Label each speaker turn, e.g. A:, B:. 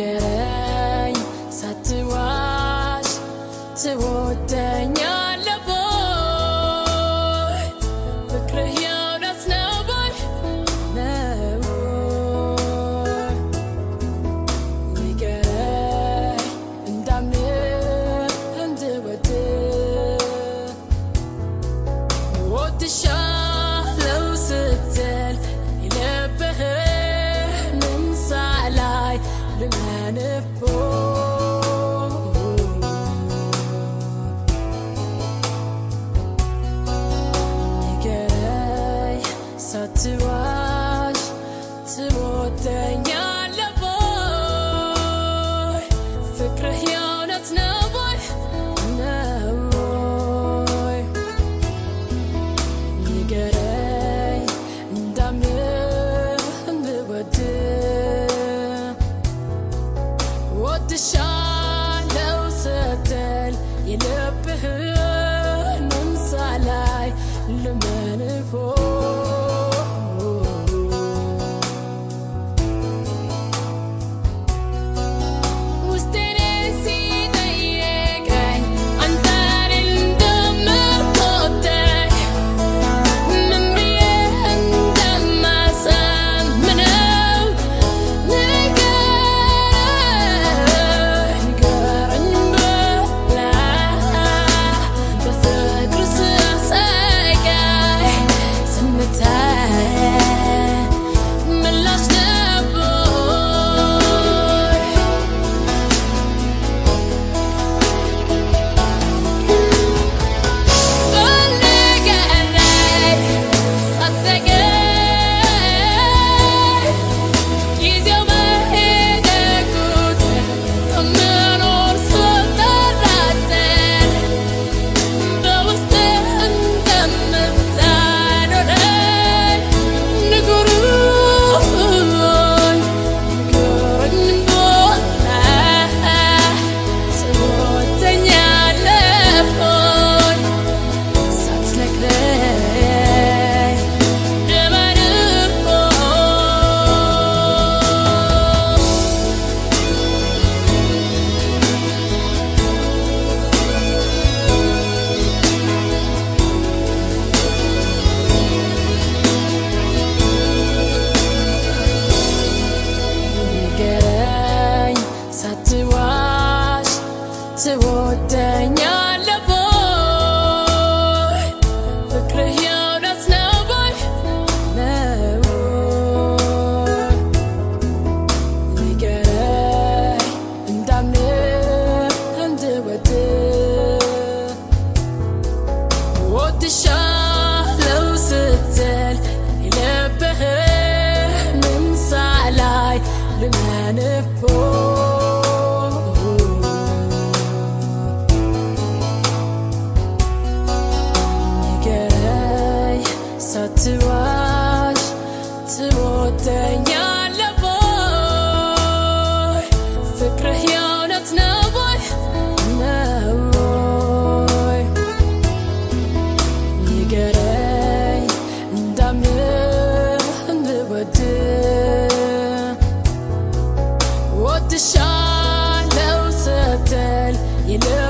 A: gerei satuash tewo ወድሻለው ስትል የልብህ وقت الشهر لو لما نبوي Nişan sevtel yine